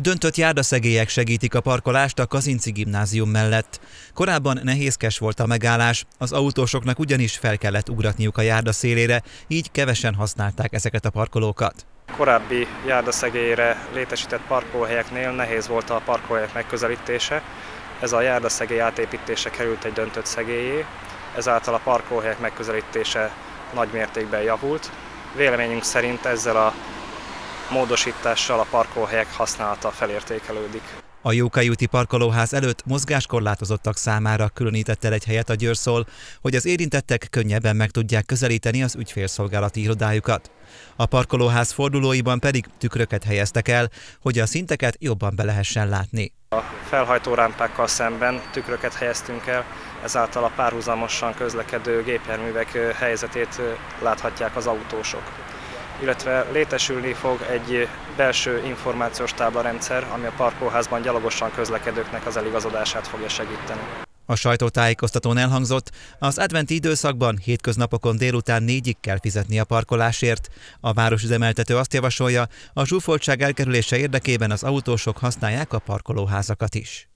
Döntött járdaszegélyek segítik a parkolást a Kazinci gimnázium mellett. Korábban nehézkes volt a megállás, az autósoknak ugyanis fel kellett ugratniuk a járda szélére, így kevesen használták ezeket a parkolókat. Korábbi járdaszegélyre létesített parkolóhelyeknél nehéz volt a parkolóhelyek megközelítése. Ez a járdaszegély átépítése került egy döntött szegélyé, ezáltal a parkolóhelyek megközelítése nagy mértékben javult. Véleményünk szerint ezzel a módosítással a parkolóhelyek használata felértékelődik. A Jókai úti parkolóház előtt mozgáskorlátozottak számára különített el egy helyet a Győrszól, hogy az érintettek könnyebben meg tudják közelíteni az ügyfélszolgálati irodájukat. A parkolóház fordulóiban pedig tükröket helyeztek el, hogy a szinteket jobban be lehessen látni. A felhajtórámpákkal szemben tükröket helyeztünk el, ezáltal a párhuzamosan közlekedő gépjárművek helyzetét láthatják az autósok illetve létesülni fog egy belső információs táblarendszer, ami a parkolóházban gyalogosan közlekedőknek az eligazodását fogja segíteni. A sajtótájékoztatón elhangzott, az adventi időszakban hétköznapokon délután négyig kell fizetni a parkolásért. A városüzemeltető azt javasolja, a zsúfoltság elkerülése érdekében az autósok használják a parkolóházakat is.